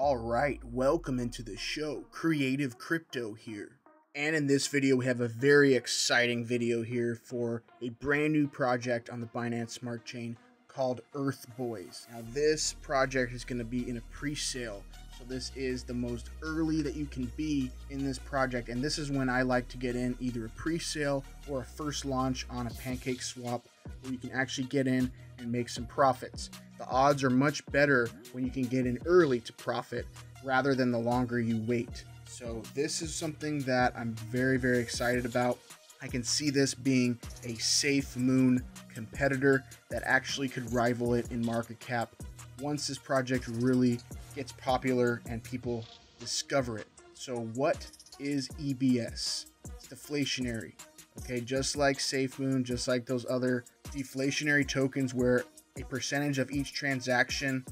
All right, welcome into the show. Creative Crypto here. And in this video, we have a very exciting video here for a brand new project on the Binance Smart Chain called Earth Boys. Now, this project is going to be in a pre sale. So, this is the most early that you can be in this project. And this is when I like to get in either a pre sale or a first launch on a pancake swap where you can actually get in and make some profits. The odds are much better when you can get in early to profit rather than the longer you wait. So, this is something that I'm very, very excited about. I can see this being a safe moon competitor that actually could rival it in market cap once this project really gets popular and people discover it. So, what is EBS? It's deflationary. Okay, just like SafeMoon, just like those other deflationary tokens where a percentage of each transaction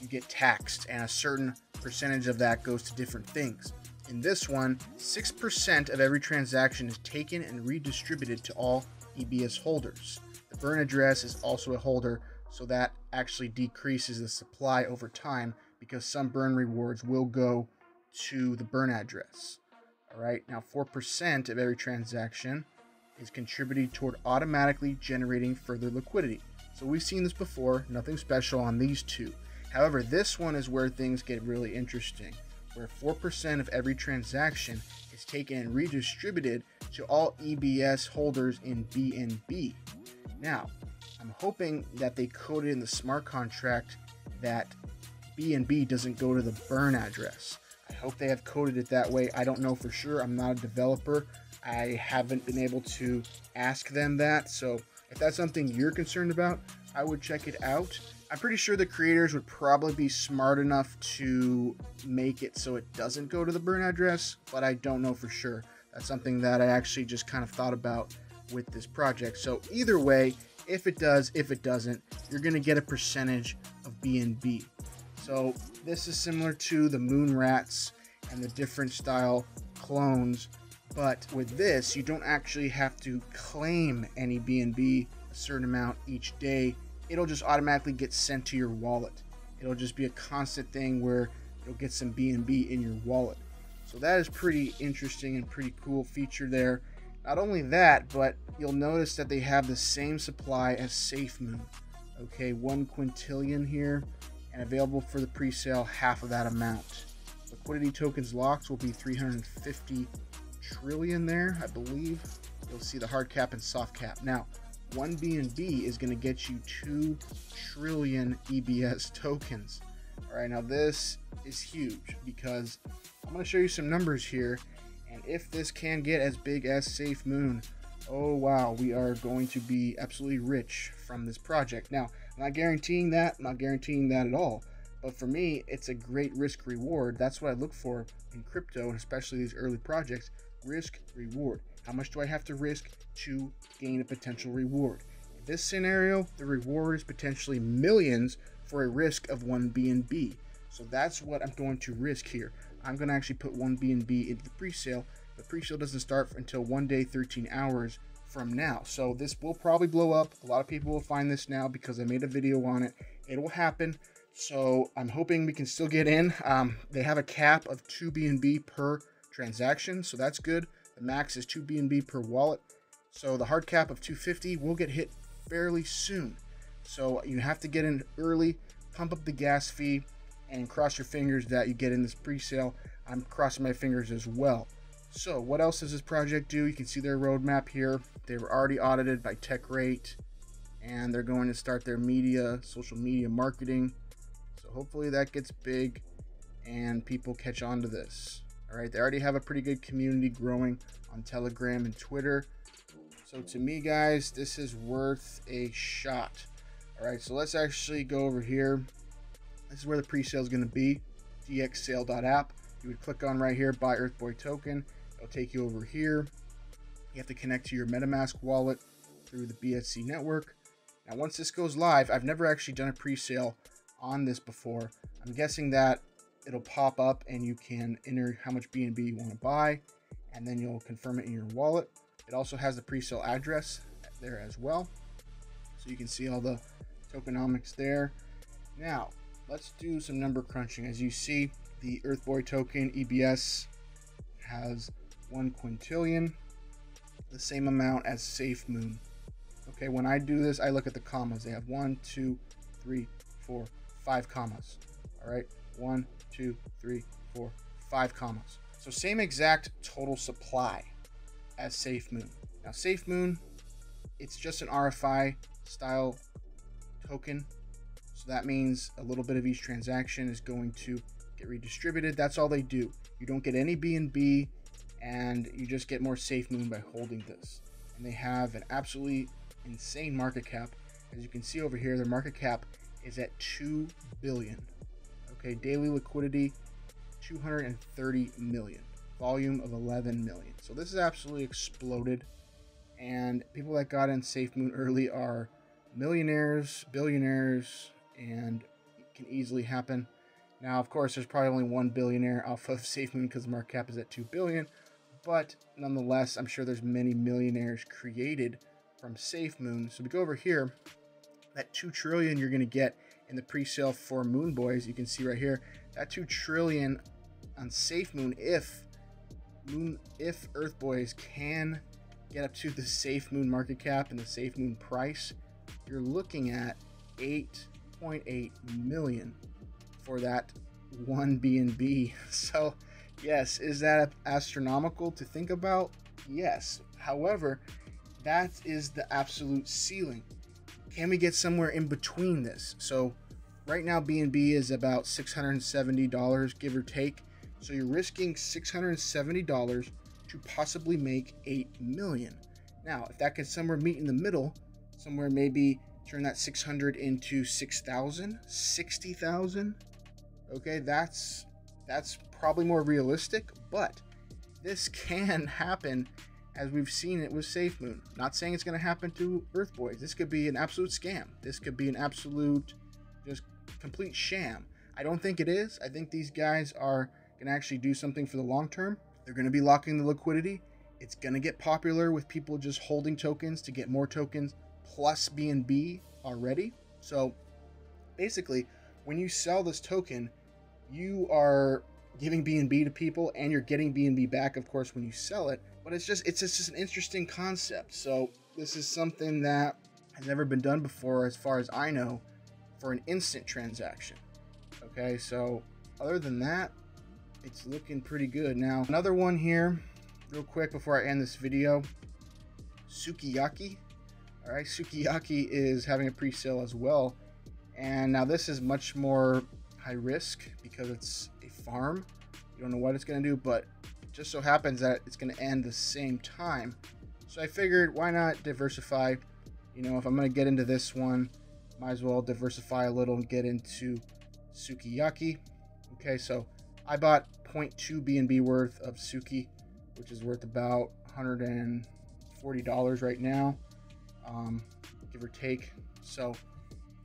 you get taxed, and a certain percentage of that goes to different things. In this one, 6% of every transaction is taken and redistributed to all EBS holders. The burn address is also a holder, so that actually decreases the supply over time because some burn rewards will go to the burn address. All right, now 4% of every transaction is contributing toward automatically generating further liquidity. So we've seen this before, nothing special on these two. However, this one is where things get really interesting, where 4% of every transaction is taken and redistributed to all EBS holders in BNB. Now, I'm hoping that they coded in the smart contract that BNB doesn't go to the burn address. I hope they have coded it that way. I don't know for sure. I'm not a developer. I haven't been able to ask them that. So if that's something you're concerned about, I would check it out. I'm pretty sure the creators would probably be smart enough to make it so it doesn't go to the burn address, but I don't know for sure. That's something that I actually just kind of thought about with this project. So either way, if it does, if it doesn't, you're going to get a percentage of BNB. So this is similar to the Moon Rats and the different style clones but with this, you don't actually have to claim any BNB a certain amount each day. It'll just automatically get sent to your wallet. It'll just be a constant thing where you'll get some BNB in your wallet. So that is pretty interesting and pretty cool feature there. Not only that, but you'll notice that they have the same supply as SafeMoon. Okay, one quintillion here, and available for the pre-sale, half of that amount. Liquidity tokens locked will be 350 trillion there, I believe. You'll see the hard cap and soft cap. Now, one BNB is going to get you 2 trillion EBS tokens. All right, now this is huge because I'm going to show you some numbers here. And if this can get as big as Safe Moon, oh wow, we are going to be absolutely rich from this project. Now, I'm not guaranteeing that, I'm not guaranteeing that at all. But for me, it's a great risk reward. That's what I look for in crypto, and especially these early projects risk reward. How much do I have to risk to gain a potential reward? In this scenario, the reward is potentially millions for a risk of one BNB. So that's what I'm going to risk here. I'm going to actually put one BNB into the pre-sale. The pre-sale doesn't start until one day, 13 hours from now. So this will probably blow up. A lot of people will find this now because I made a video on it. It will happen. So I'm hoping we can still get in. Um, they have a cap of 2 BNB per transaction, so that's good. The max is 2 BNB per wallet. So the hard cap of 250 will get hit fairly soon. So you have to get in early, pump up the gas fee, and cross your fingers that you get in this pre-sale. I'm crossing my fingers as well. So what else does this project do? You can see their roadmap here. They were already audited by TechRate, and they're going to start their media, social media marketing. So hopefully that gets big and people catch on to this. All right, they already have a pretty good community growing on Telegram and Twitter. So to me, guys, this is worth a shot. All right, so let's actually go over here. This is where the pre-sale is going to be. dxsale.app. You would click on right here, buy Earthboy token. It'll take you over here. You have to connect to your MetaMask wallet through the BSC network. Now, once this goes live, I've never actually done a pre-sale on this before. I'm guessing that it'll pop up and you can enter how much BNB you want to buy and then you'll confirm it in your wallet. It also has the pre-sale address there as well. So you can see all the tokenomics there. Now, let's do some number crunching. As you see, the Earthboy token EBS has one quintillion, the same amount as Safe Moon. Okay, when I do this, I look at the commas. They have one, two, three, four, five commas. All right, one, two, three, four, five commas. So same exact total supply as Safe Moon. Now Safe Moon, it's just an RFI style token. So that means a little bit of each transaction is going to get redistributed. That's all they do. You don't get any BNB and you just get more Safe Moon by holding this. And they have an absolutely insane market cap. As you can see over here, their market cap is at 2 billion. Okay, daily liquidity 230 million. Volume of 11 million. So this is absolutely exploded. And people that got in Safe Moon early are millionaires, billionaires, and can easily happen. Now, of course, there's probably only one billionaire off of Safe Moon because the market cap is at 2 billion. But nonetheless, I'm sure there's many millionaires created from Safe Moon. So we go over here, that 2 trillion you're going to get in the pre-sale for Moon Boys, you can see right here, that 2 trillion on Safe Moon if Moon if Earth Boys can get up to the Safe Moon market cap and the Safe Moon price, you're looking at 8.8 million for that one BNB. So, yes, is that astronomical to think about? Yes. However, that is the absolute ceiling. Can we get somewhere in between this? So, right now BNB is about $670 give or take. So you're risking $670 to possibly make 8 million. Now, if that could somewhere meet in the middle, somewhere maybe turn that 600 into 6,000, 60,000, okay, that's that's probably more realistic, but this can happen as we've seen it with Safe Moon. Not saying it's going to happen to Earth Boys. This could be an absolute scam. This could be an absolute just complete sham. I don't think it is. I think these guys are going to actually do something for the long term. They're going to be locking the liquidity. It's going to get popular with people just holding tokens to get more tokens plus BNB already. So basically, when you sell this token, you are giving BNB to people and you're getting BNB back, of course, when you sell it. But it's just it's just an interesting concept. So this is something that has never been done before, as far as I know, for an instant transaction. Okay, so other than that, it's looking pretty good. Now, another one here, real quick before I end this video. Sukiyaki. All right, Sukiyaki is having a pre-sale as well. And now this is much more high risk because it's a farm. You don't know what it's going to do, but just so happens that it's going to end the same time. So I figured, why not diversify? You know, if I'm going to get into this one, might as well diversify a little and get into Sukiyaki. Okay, so I bought 0.2 BNB worth of Suki, which is worth about $140 right now, um, give or take. So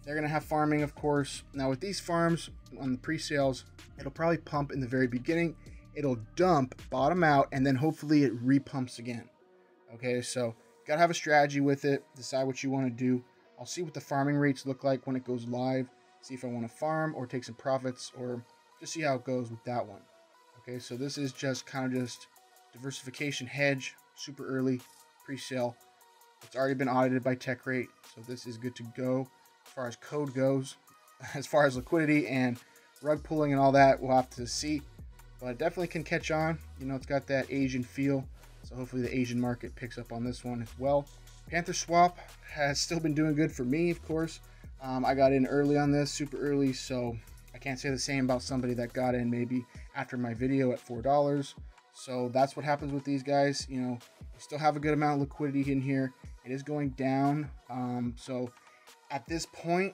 they're going to have farming, of course. Now, with these farms on the pre sales, it'll probably pump in the very beginning. It'll dump, bottom out, and then hopefully it repumps again. Okay, so got to have a strategy with it, decide what you want to do. I'll see what the farming rates look like when it goes live, see if I want to farm or take some profits or just see how it goes with that one. Okay, so this is just kind of just diversification hedge, super early pre-sale. It's already been audited by TechRate, so this is good to go as far as code goes. As far as liquidity and rug pulling and all that, we'll have to see. But it definitely can catch on. You know, it's got that Asian feel, so hopefully the Asian market picks up on this one as well. Panther Swap has still been doing good for me, of course. Um, I got in early on this, super early, so I can't say the same about somebody that got in maybe after my video at $4. So that's what happens with these guys. You know, you still have a good amount of liquidity in here. It is going down. Um, so at this point,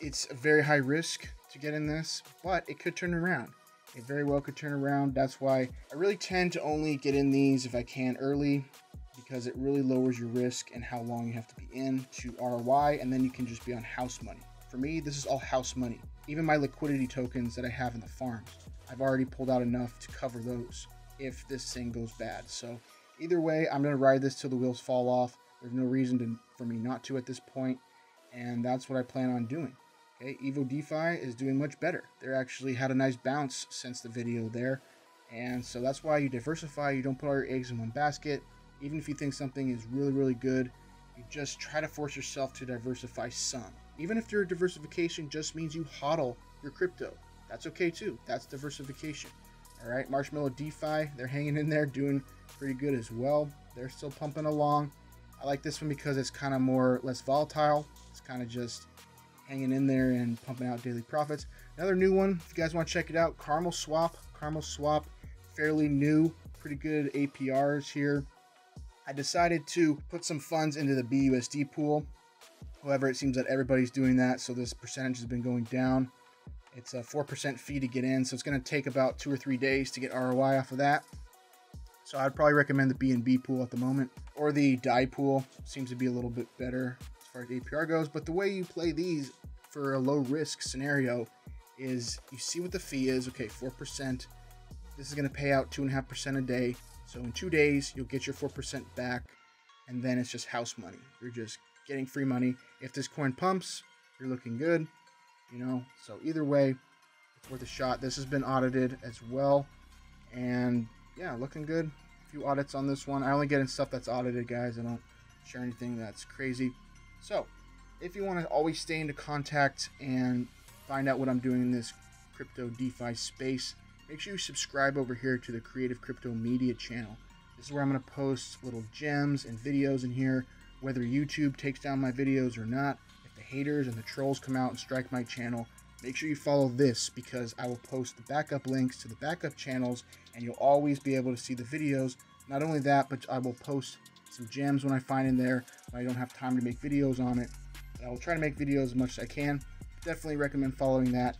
it's a very high risk to get in this, but it could turn around. It very well could turn around. That's why I really tend to only get in these if I can early because it really lowers your risk and how long you have to be in to ROI, and then you can just be on house money. For me, this is all house money. Even my liquidity tokens that I have in the farms, I've already pulled out enough to cover those if this thing goes bad. So either way, I'm to ride this till the wheels fall off. There's no reason to, for me not to at this point, and that's what I plan on doing. Okay, Evo DeFi is doing much better. They're actually had a nice bounce since the video there. And so that's why you diversify. You don't put all your eggs in one basket. Even if you think something is really, really good, you just try to force yourself to diversify some. Even if your diversification just means you hodl your crypto, that's okay too. That's diversification. All right, Marshmallow DeFi, they're hanging in there, doing pretty good as well. They're still pumping along. I like this one because it's kind of more less volatile. It's kind of just hanging in there and pumping out daily profits. Another new one, if you guys want to check it out, Caramel Swap. Caramel Swap, fairly new, pretty good APRs here. I decided to put some funds into the BUSD pool. However, it seems that everybody's doing that, so this percentage has been going down. It's a 4% fee to get in, so it's going to take about two or three days to get ROI off of that. So I'd probably recommend the BNB pool at the moment, or the DAI pool. Seems to be a little bit better far as APR goes. But the way you play these for a low risk scenario is you see what the fee is. Okay, 4%. This is going to pay out 2.5% a day. So in two days, you'll get your 4% back, and then it's just house money. You're just getting free money. If this coin pumps, you're looking good, you know. So either way, it's worth a shot. This has been audited as well, and yeah, looking good. A few audits on this one. I only get in stuff that's audited, guys. I don't share anything that's crazy. So, if you want to always stay into contact and find out what I'm doing in this crypto DeFi space, make sure you subscribe over here to the Creative Crypto Media channel. This is where I'm going to post little gems and videos in here, whether YouTube takes down my videos or not. If the haters and the trolls come out and strike my channel, make sure you follow this because I will post the backup links to the backup channels and you'll always be able to see the videos. Not only that, but I will post some gems when I find in there I don't have time to make videos on it. I will try to make videos as much as I can. Definitely recommend following that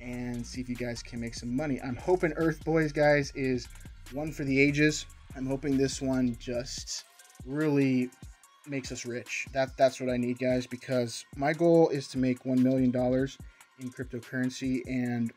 and see if you guys can make some money. I'm hoping Earth Boys, guys, is one for the ages. I'm hoping this one just really makes us rich. That that's what I need, guys, because my goal is to make one million dollars in cryptocurrency, and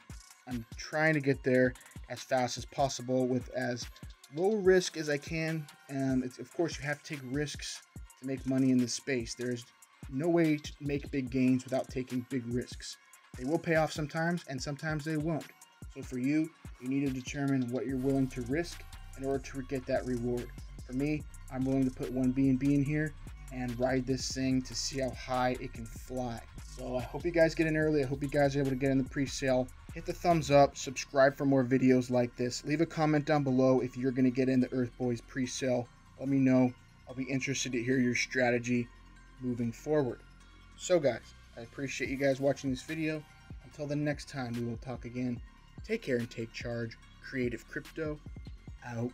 I'm trying to get there as fast as possible with as low risk as I can. Um, and of course, you have to take risks to make money in this space. There's no way to make big gains without taking big risks. They will pay off sometimes, and sometimes they won't. So for you, you need to determine what you're willing to risk in order to get that reward. For me, I'm willing to put one BNB in here and ride this thing to see how high it can fly. So I hope you guys get in early. I hope you guys are able to get in the pre-sale. Hit the thumbs up, subscribe for more videos like this. Leave a comment down below if you're going to get in the Earth Boys pre-sale. Let me know. I'll be interested to hear your strategy moving forward. So guys, I appreciate you guys watching this video. Until the next time we will talk again, take care and take charge. Creative Crypto out.